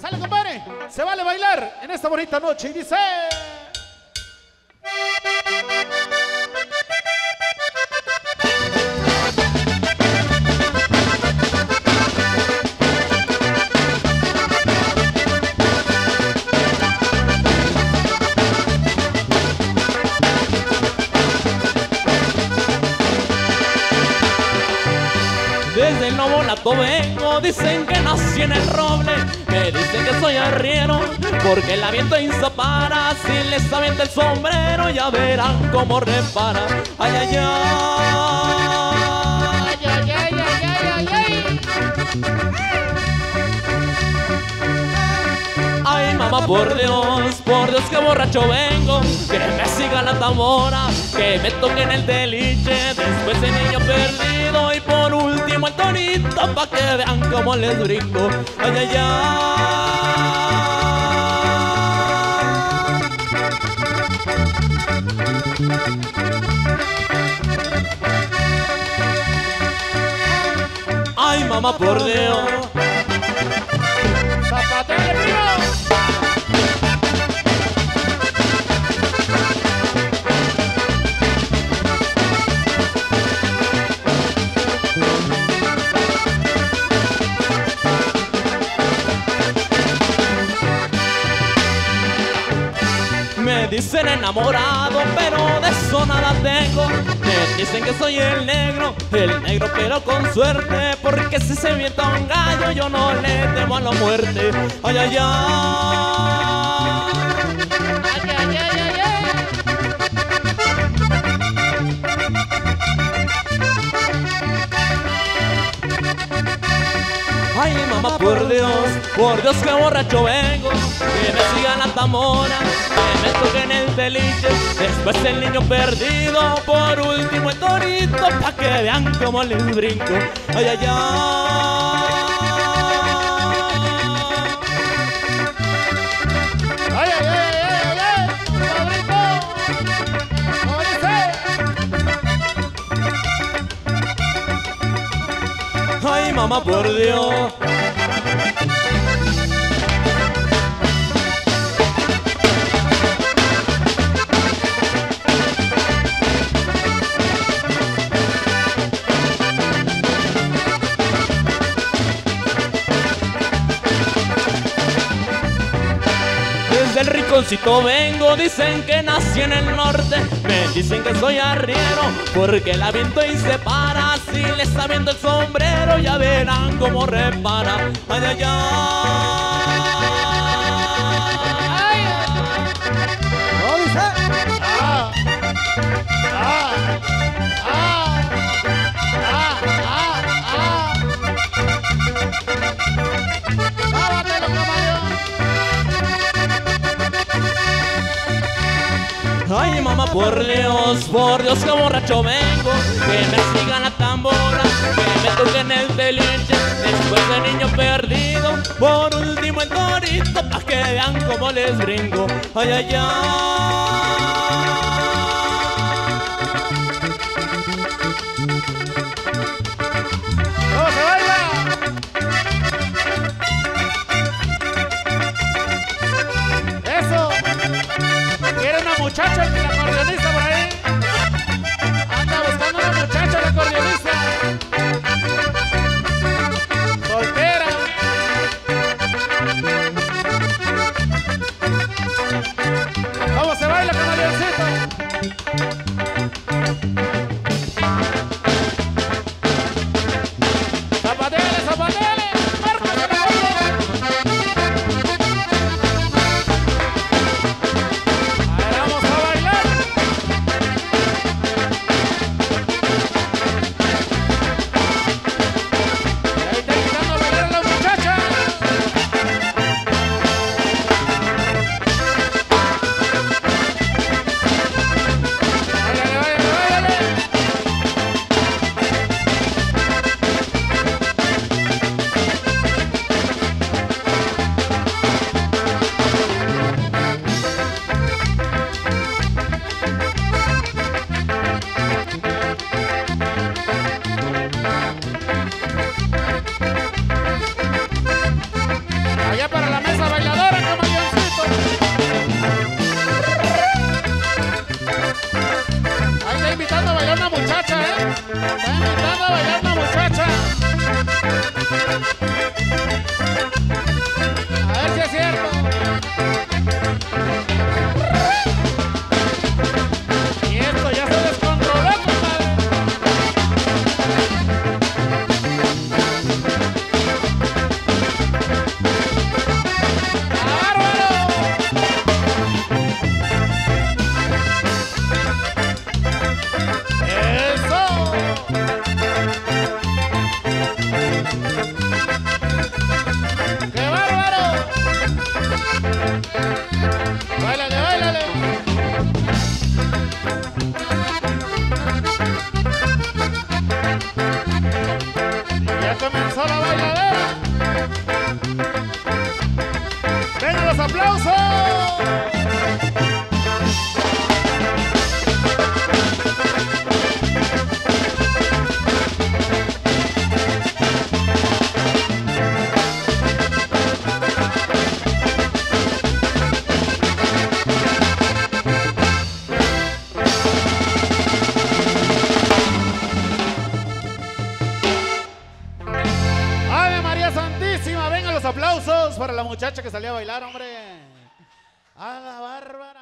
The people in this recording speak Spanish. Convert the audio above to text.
Sale, compadre. Se vale bailar en esta bonita noche y dice. Desde el Novonato vengo, dicen que nací en el roble Me dicen que soy arriero, porque el aviento para Si les avienta el sombrero, ya verán cómo repara. Ay, ay, ay. Ay, ay, ay, ay, ay, ay, Ay, mamá, por Dios, por Dios que borracho vengo Que me siga la tambora, que me toquen el deliche. Después el niño perdido y por último el tonito Pa' que vean cómo les brinco ay, ay Ay, mamá, por Dios dicen enamorado, pero de eso nada tengo. Me dicen que soy el negro, el negro pero con suerte. Porque si se vienta un gallo, yo no le temo a la muerte. Ay, ay, ay. Por Dios que borracho vengo. Que me sigan la tamora, que me toquen el deliche. Después el niño perdido, por último el torito, pa' que vean cómo les brinco. Ay, ay, ay. Ay, ay, ay. Ay, mamá, por Dios. Rinconcito vengo, dicen que nací en el norte. Me dicen que soy arriero, porque la viento y se para. Si les aviento el sombrero, ya verán cómo repara. Ay, ay, ay Ay, mamá, por Dios, por Dios que borracho vengo. Que me sigan la tambora, que me toquen el deliche Después de niño perdido, por último el torito Pa' que vean cómo les brinco Ay, ay, ¿Cómo muchacha. Eh. Dame, dame a bailar muchacha. Vamos a la bailadera. Para la muchacha que salió a bailar, hombre. ¡A bárbara!